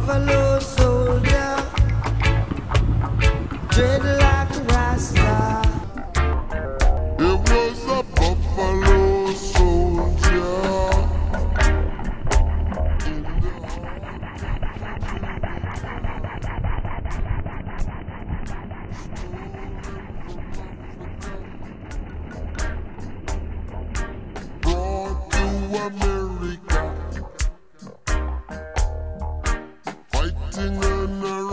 buffalo soldier, rasta. It was a buffalo soldier. America. singing around.